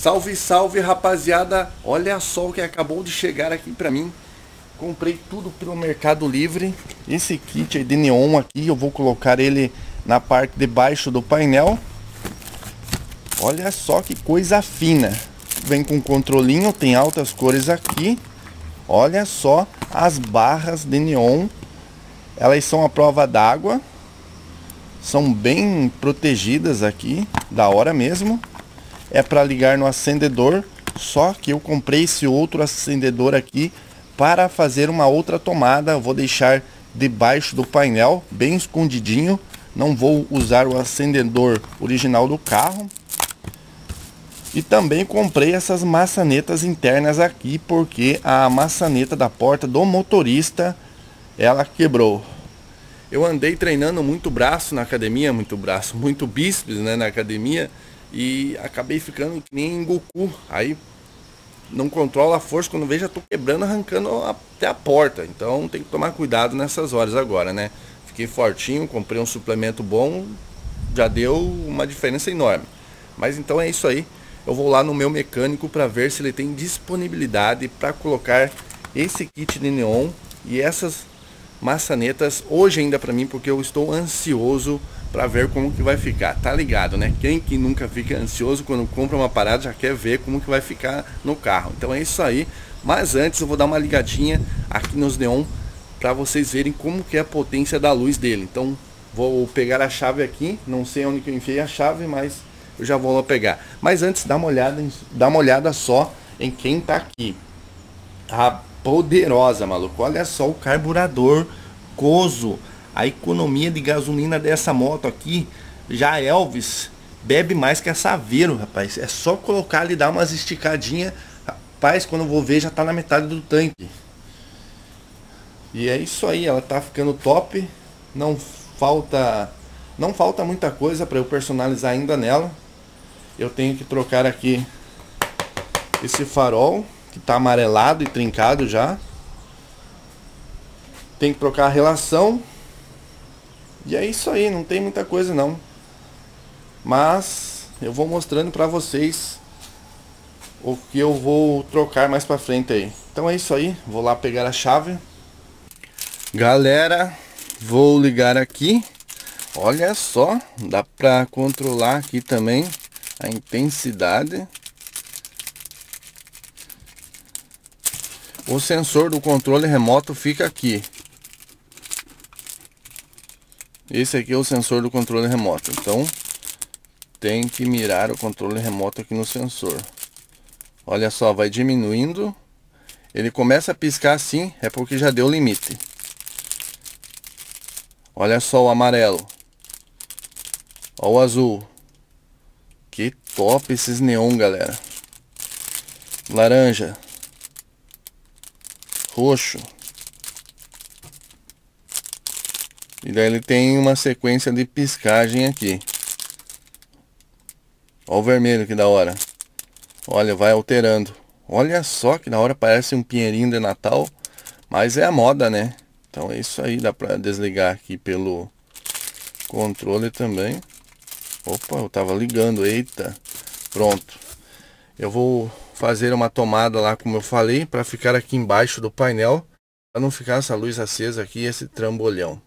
Salve, salve, rapaziada. Olha só o que acabou de chegar aqui pra mim. Comprei tudo pelo Mercado Livre. Esse kit de neon aqui, eu vou colocar ele na parte de baixo do painel. Olha só que coisa fina. Vem com controlinho, tem altas cores aqui. Olha só as barras de neon. Elas são a prova d'água. São bem protegidas aqui, da hora mesmo é para ligar no acendedor, só que eu comprei esse outro acendedor aqui para fazer uma outra tomada. Eu vou deixar debaixo do painel, bem escondidinho. Não vou usar o acendedor original do carro. E também comprei essas maçanetas internas aqui, porque a maçaneta da porta do motorista, ela quebrou. Eu andei treinando muito braço na academia, muito braço, muito bíceps né, na academia e acabei ficando que nem Goku. Aí não controla a força, quando vejo já tô quebrando, arrancando até a porta. Então tem que tomar cuidado nessas horas agora, né? Fiquei fortinho, comprei um suplemento bom, já deu uma diferença enorme. Mas então é isso aí. Eu vou lá no meu mecânico para ver se ele tem disponibilidade para colocar esse kit de neon e essas maçanetas hoje ainda para mim, porque eu estou ansioso para ver como que vai ficar. Tá ligado, né? Quem que nunca fica ansioso quando compra uma parada já quer ver como que vai ficar no carro. Então é isso aí. Mas antes eu vou dar uma ligadinha aqui nos neon para vocês verem como que é a potência da luz dele. Então vou pegar a chave aqui, não sei onde que eu enfiei a chave, mas eu já vou lá pegar. Mas antes dá uma olhada, dá uma olhada só em quem tá aqui. A poderosa, maluco. Olha só o carburador Coso a economia de gasolina dessa moto aqui, já Elvis, bebe mais que a Saveiro, rapaz. É só colocar ali, dar umas esticadinhas. Rapaz, quando eu vou ver, já tá na metade do tanque. E é isso aí, ela tá ficando top. Não falta não falta muita coisa para eu personalizar ainda nela. Eu tenho que trocar aqui esse farol que tá amarelado e trincado já. Tem que trocar a relação e é isso aí, não tem muita coisa não. Mas eu vou mostrando para vocês o que eu vou trocar mais para frente aí. Então é isso aí, vou lá pegar a chave. Galera, vou ligar aqui. Olha só, dá para controlar aqui também a intensidade. O sensor do controle remoto fica aqui. Esse aqui é o sensor do controle remoto. Então, tem que mirar o controle remoto aqui no sensor. Olha só, vai diminuindo. Ele começa a piscar assim, é porque já deu limite. Olha só o amarelo. Olha o azul. Que top esses neon, galera. Laranja. Roxo. E daí ele tem uma sequência de piscagem aqui. Olha o vermelho que da hora. Olha, vai alterando. Olha só que da hora, parece um pinheirinho de Natal. Mas é a moda, né? Então é isso aí, dá pra desligar aqui pelo controle também. Opa, eu tava ligando, eita. Pronto. Eu vou fazer uma tomada lá, como eu falei, para ficar aqui embaixo do painel. Para não ficar essa luz acesa aqui, esse trambolhão.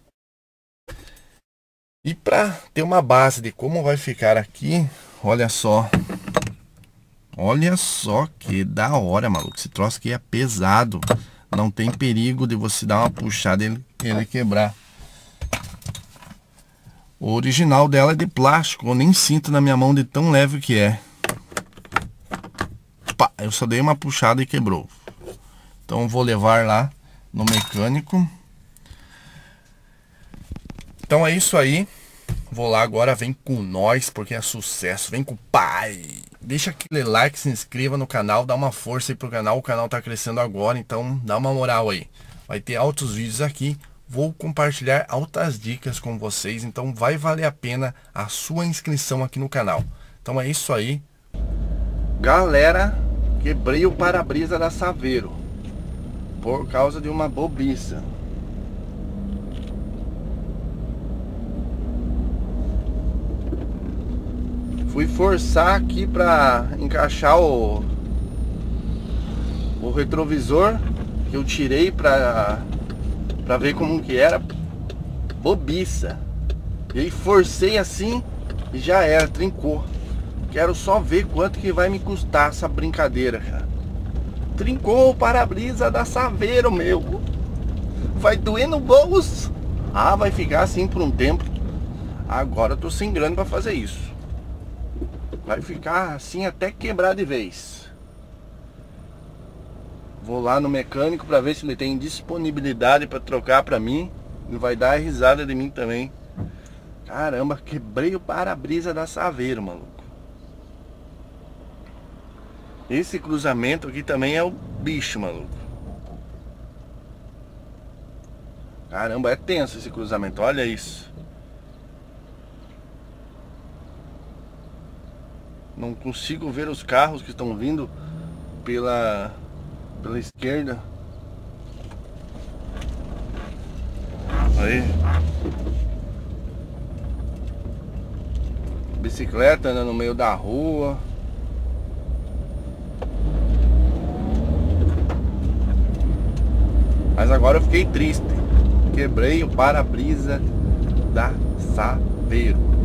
E para ter uma base de como vai ficar aqui, olha só. Olha só que da hora, maluco. Esse troço aqui é pesado. Não tem perigo de você dar uma puxada e ele, ele quebrar. O original dela é de plástico. Eu nem sinto na minha mão de tão leve que é. Eu só dei uma puxada e quebrou. Então vou levar lá no mecânico. Então é isso aí. Vou lá agora, vem com nós, porque é sucesso. Vem com o pai. Deixa aquele like, se inscreva no canal, dá uma força aí pro canal. O canal tá crescendo agora, então dá uma moral aí. Vai ter altos vídeos aqui. Vou compartilhar altas dicas com vocês, então vai valer a pena a sua inscrição aqui no canal. Então é isso aí. Galera, quebrei o para-brisa da Saveiro por causa de uma bobiça. Fui forçar aqui pra encaixar o o retrovisor que eu tirei pra, pra ver como que era. Bobiça. E aí forcei assim e já era, trincou. Quero só ver quanto que vai me custar essa brincadeira, cara. Trincou o para-brisa da Saveiro, meu. Vai doer no bolso. Ah, vai ficar assim por um tempo. Agora eu tô sem grana pra fazer isso. Vai ficar assim até quebrar de vez. Vou lá no mecânico para ver se ele tem disponibilidade para trocar para mim. Ele vai dar risada de mim também. Caramba, quebrei o para-brisa da Saveiro, maluco. Esse cruzamento aqui também é o bicho, maluco. Caramba, é tenso esse cruzamento, olha isso. Não consigo ver os carros que estão vindo pela pela esquerda. Aí. Bicicleta andando no meio da rua. Mas agora eu fiquei triste. Quebrei o para-brisa da Saveiro.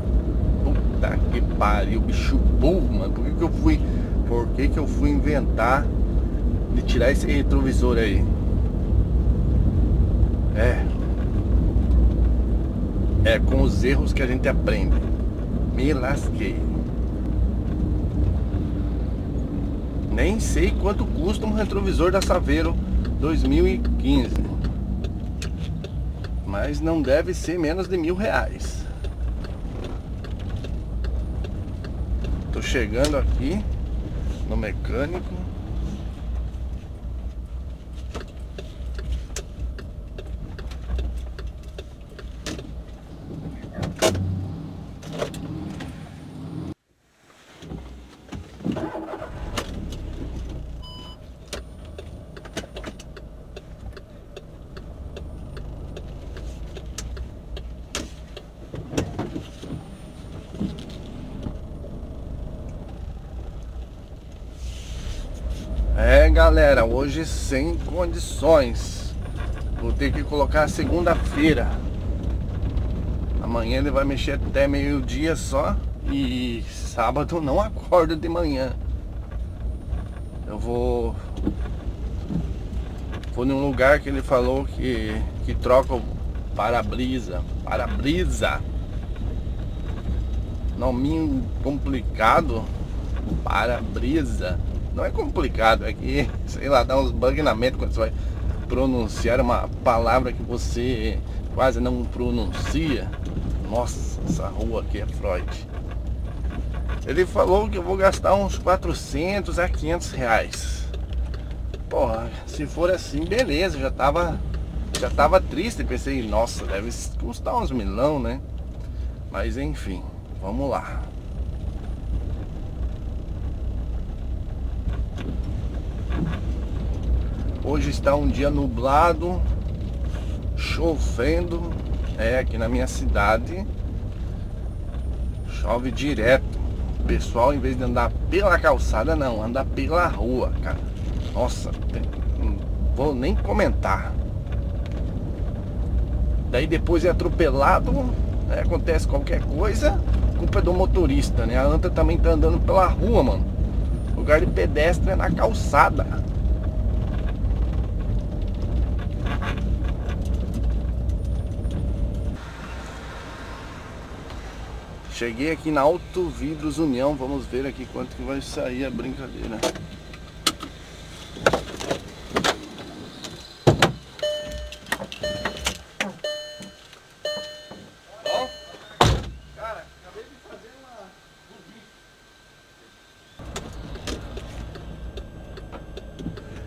Puta que pariu, bicho burro, mano. Por que, que eu fui. Por que, que eu fui inventar de tirar esse retrovisor aí. É. É com os erros que a gente aprende. Me lasquei. Nem sei quanto custa um retrovisor da Saveiro 2015. Mas não deve ser menos de mil reais. Tô chegando aqui no mecânico. Galera, hoje sem condições. Vou ter que colocar segunda-feira. Amanhã ele vai mexer até meio-dia só. E sábado não acordo de manhã. Eu vou. Vou num lugar que ele falou que, que troca o para-brisa. Para-brisa. Nominho complicado. Para-brisa. Não é complicado, é que, sei lá, dá uns bug na mente quando você vai pronunciar uma palavra que você quase não pronuncia. Nossa, essa rua aqui é Freud. Ele falou que eu vou gastar uns 400 a 500 reais. Porra, se for assim, beleza, já tava, já tava triste. Pensei, nossa, deve custar uns milão, né? Mas enfim, vamos lá. Hoje está um dia nublado, chovendo, é aqui na minha cidade. Chove direto. O pessoal, em vez de andar pela calçada, não, anda pela rua, cara. Nossa, não vou nem comentar. Daí depois é atropelado, né, acontece qualquer coisa, culpa é do motorista, né? A anta também tá andando pela rua, mano. Lugar de pedestre é na calçada. Cheguei aqui na Auto Vidros União, vamos ver aqui quanto que vai sair a brincadeira.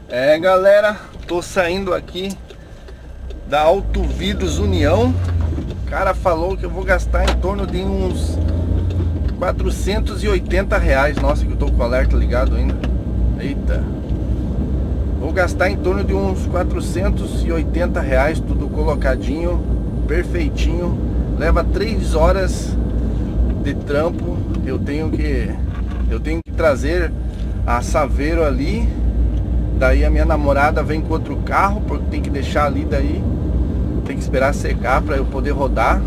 É galera, tô saindo aqui da Auto Vidros União cara falou que eu vou gastar em torno de uns 480 reais. Nossa, que eu tô com o alerta ligado ainda. Eita. Vou gastar em torno de uns 480 reais, tudo colocadinho, perfeitinho. Leva 3 horas de trampo. eu tenho que eu tenho que trazer a Saveiro ali. Daí a minha namorada vem com outro carro, porque tem que deixar ali daí. Tem que esperar secar para eu poder rodar.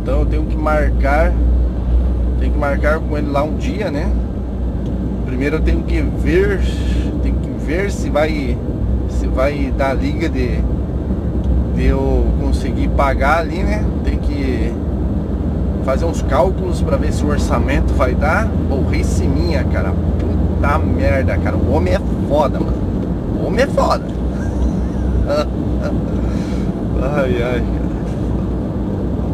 Então eu tenho que marcar tenho que marcar com ele lá um dia, né? Primeiro eu tenho que ver, tenho que ver se vai se vai dar liga de, de eu conseguir pagar ali, né? Tem que fazer uns cálculos para ver se o orçamento vai dar. Burrice minha, cara. Puta merda, cara. O homem é foda, mano. O homem é foda. ai, ai.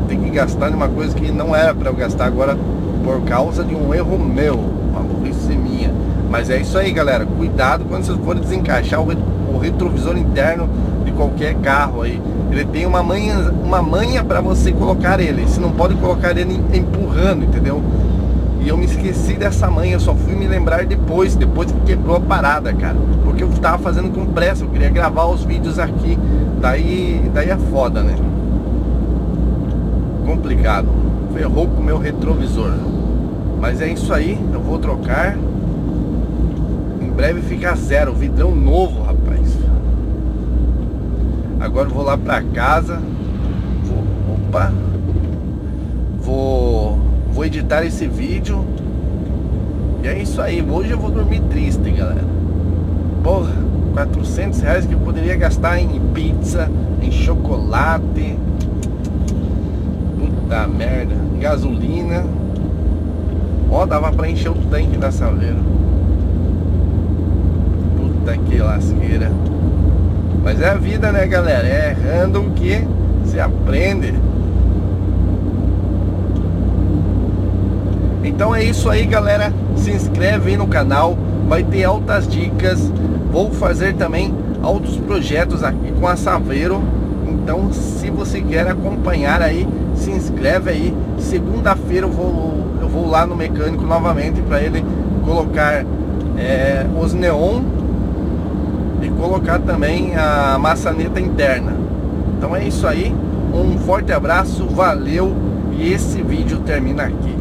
Tem que gastar numa coisa que não era para eu gastar agora por causa de um erro meu. Uma burrice minha. Mas é isso aí, galera. Cuidado quando vocês forem desencaixar o, retrovisor interno de qualquer carro aí. Ele tem uma manha, uma manha para você colocar ele. Você não pode colocar ele empurrando, entendeu? E eu me esqueci dessa manha, só fui me lembrar depois, depois que quebrou a parada, cara. Porque eu tava fazendo com pressa, eu queria gravar os vídeos aqui. Daí, daí é foda, né? Complicado. Ferrou com o meu retrovisor. Mas é isso aí, eu vou trocar. Em breve fica zero, vidrão novo, Agora vou lá pra casa. Vou, opa. Vou, vou editar esse vídeo. E é isso aí. Hoje eu vou dormir triste, galera. Porra, 400 reais que eu poderia gastar em pizza, em chocolate. Puta merda. Gasolina. Ó, dava pra encher o tanque da Saveiro. Puta que lasqueira. Mas é a vida, né, galera? É errando que se aprende. Então é isso aí, galera. Se inscreve aí no canal. Vai ter altas dicas. Vou fazer também outros projetos aqui com a Saveiro. Então, se você quer acompanhar aí, se inscreve aí. Segunda-feira eu vou, eu vou lá no mecânico novamente para ele colocar é, os neon e colocar também a maçaneta interna. Então é isso aí, um forte abraço, valeu e esse vídeo termina aqui.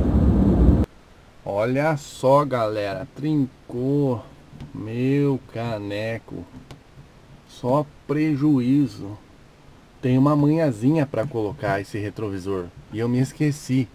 Olha só galera, trincou meu caneco, só prejuízo. Tem uma manhãzinha para colocar esse retrovisor e eu me esqueci.